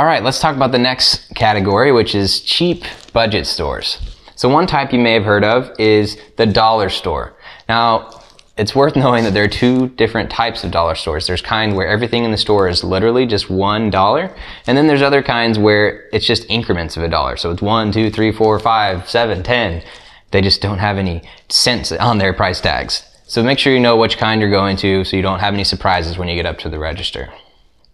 All right, let's talk about the next category, which is cheap budget stores. So one type you may have heard of is the dollar store. Now, it's worth knowing that there are two different types of dollar stores. There's kind where everything in the store is literally just one dollar, and then there's other kinds where it's just increments of a dollar. So it's one, two, three, four, five, seven, ten. They just don't have any cents on their price tags. So make sure you know which kind you're going to so you don't have any surprises when you get up to the register.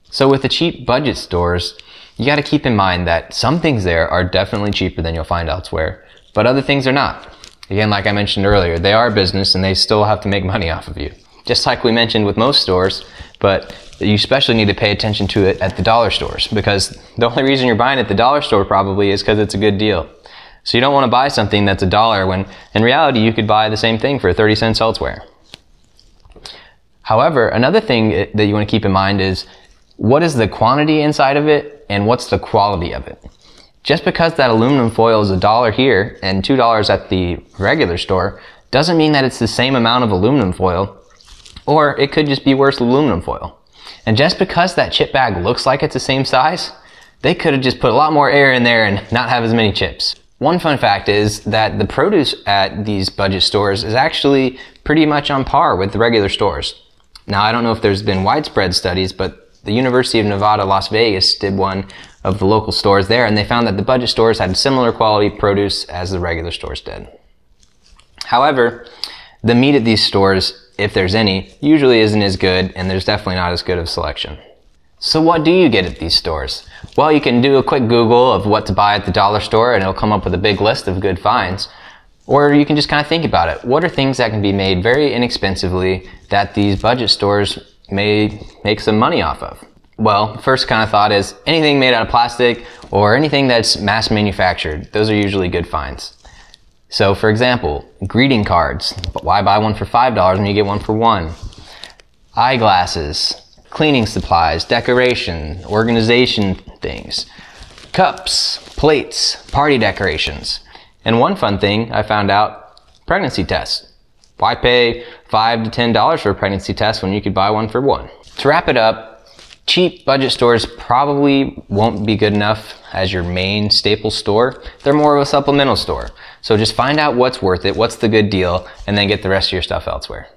So with the cheap budget stores, you got to keep in mind that some things there are definitely cheaper than you'll find elsewhere, but other things are not. Again, like I mentioned earlier, they are business and they still have to make money off of you. Just like we mentioned with most stores, but you especially need to pay attention to it at the dollar stores because the only reason you're buying at the dollar store probably is because it's a good deal. So you don't want to buy something that's a dollar when in reality you could buy the same thing for 30 cents elsewhere. However, another thing that you want to keep in mind is what is the quantity inside of it and what's the quality of it. Just because that aluminum foil is a dollar here and $2 at the regular store doesn't mean that it's the same amount of aluminum foil, or it could just be worse aluminum foil. And just because that chip bag looks like it's the same size, they could have just put a lot more air in there and not have as many chips. One fun fact is that the produce at these budget stores is actually pretty much on par with the regular stores. Now, I don't know if there's been widespread studies, but the University of Nevada, Las Vegas did one of the local stores there, and they found that the budget stores had similar quality produce as the regular stores did. However, the meat at these stores, if there's any, usually isn't as good, and there's definitely not as good of selection. So what do you get at these stores? Well, you can do a quick Google of what to buy at the dollar store and it'll come up with a big list of good finds. Or you can just kind of think about it. What are things that can be made very inexpensively that these budget stores may make some money off of? Well, first kind of thought is anything made out of plastic or anything that's mass manufactured. Those are usually good finds. So for example, greeting cards. But why buy one for $5 when you get one for one? Eyeglasses, cleaning supplies, decoration, organization things, cups, plates, party decorations. And one fun thing I found out, pregnancy tests. Why pay five to ten dollars for a pregnancy test when you could buy one for one? To wrap it up, cheap budget stores probably won't be good enough as your main staple store. They're more of a supplemental store. So just find out what's worth it, what's the good deal, and then get the rest of your stuff elsewhere.